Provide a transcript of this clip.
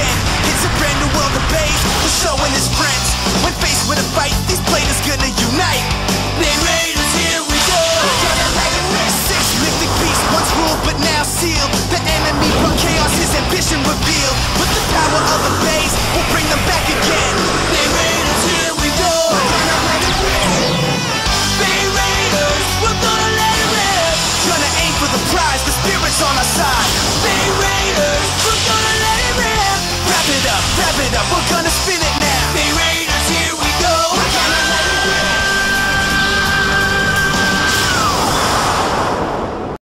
again. It's a brand new world of Beys The show and his friends. When faced with a fight. These players gonna unite. BeyRaiderz, here we go. Six mythic beasts once ruled but now sealed. The enemy brought chaos, his ambition revealed. But the power of the Beys Will bring them back again. BeyRaiderz, here we go. They Raiders, we're gonna let it live Gonna aim for the prize, the spirit